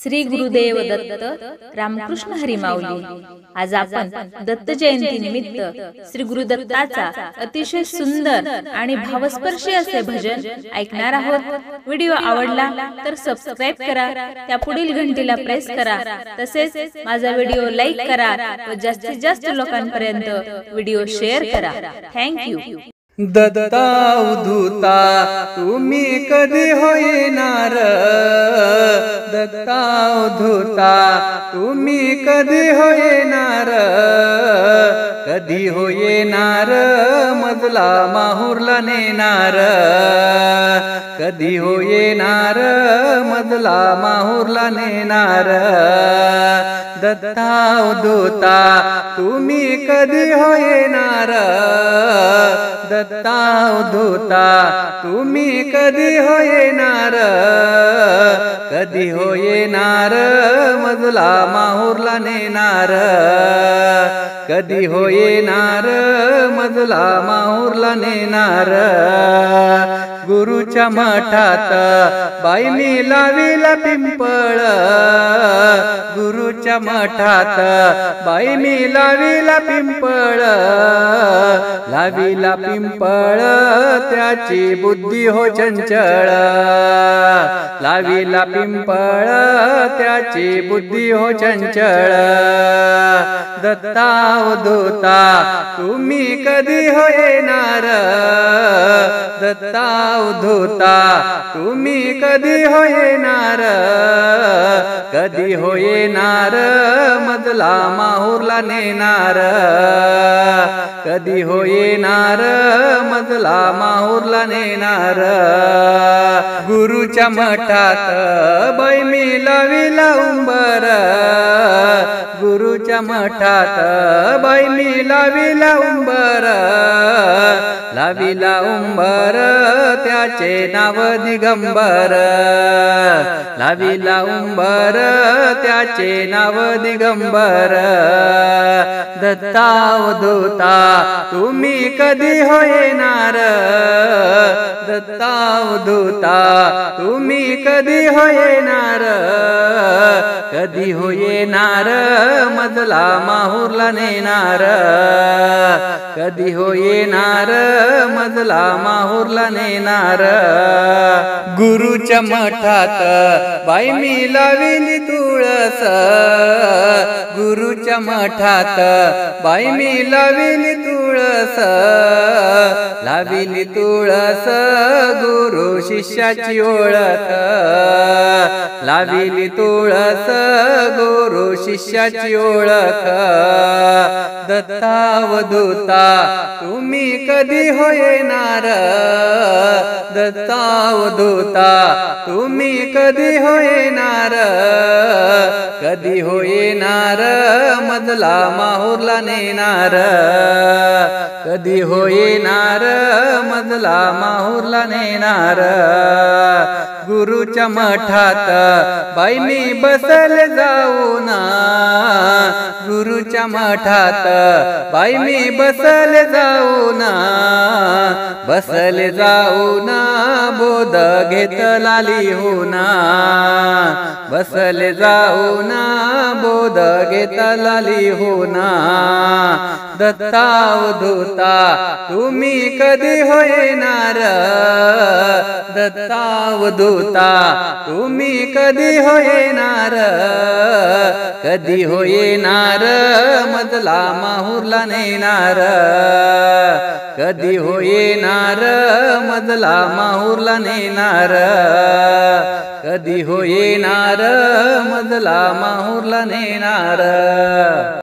श्री गुरुदेव दत्त रामकृष्ण हरिमाऊली आज आपण दत्त जयंती निमित्त श्री गुरुदत्ताचा अतिशय सुंदर आणि भावस्पर्शी असे भजन ऐकणार आहोत. व्हिडिओ आवडला तर सबस्क्राईब करा त्या पुढील घंटीला प्रेस करा तसेच माझा व्हिडिओ लाईक करा व जास्तीत जास्त लोकांपर्यंत व्हिडिओ शेअर करा. थँक्यू दत्ता उधुता तुम्ही कधी होईनार? दत्ता उधुता तुम्ही कधी होईनार? कधी होईनार मजला माहुरला नेणार? कधी होईनार मजला माहूरला नेणार. दत्ता उधुता तुम्ही कधी होईनार? दत्ता उधुता तुम्ही कधी हो येणार कधी हो येणार मजला माहूरला नेणार. कधी हो येणार मजला माहूरला नेणार. गुरुच्या मठात बाई मी लाविला पिंपळ. गुरुच्या मठात बाई मी लाविला पिंपळ. दहावीला पिंपळ त्याची बुद्धी हो चंचळ. लावीला पिंपळ त्याची बुद्धी हो चंचळ. दत्ता उदोता तुम्ही कधी हो येणार? दत्ता उधोता तुम्ही कधी हो येणार? कधी हो येणार? मजला माहूरला नेणार. कधी हो येणार मजला माहूरला नेणार. गुरुच्या मठात बाई मी उंबर गुरुच्या मठात बाई मी उंबर लाविला उंबर त्याचे नाव दिगंबर. लाविला उंबर त्याचे नाव दिगंबर. दत्ता उदोता तुम्ही कधी होणार येणार दत्ता तुम्ही कधी होणार कधी हो येणार मजला माहुरला नेणार. कधी हो येणार मजला माहुरला नेणार. गुरुच्या मठात बाई मी लाविली तुळस. गुरुच्या मठात बाई मी लाविली तुळस. लाविली तुळस गुरु शिष्याची ओळख. लाविली तुळस गुरु शिष्याची ओळख. दत्तावधूता तुम्ही कधी होयणार? दत्तावधूता तुम्ही कधी होयणार? कधी होयणार? येणार माहूरला नेणार. कधी हो येणार मजला माहुरला नेणार. गुरुच्या मठात बाई मी बसल जाऊन. गुरुच्या मठात बाई मी बसल जाऊन. बसल जाऊन बोध घेत लाली होना बसल जाऊन बोध घेत लाली होना. दत्ता उधुता तुम्ही कधी होणार येणार दत्ता तुम्ही कधी होणार येणार कधी होणार येणार मजला माहुरला नेणार. कधी होणार येणार मजला माहुरला नेणार. कधी हो येणार मजला माहूरला नेणार.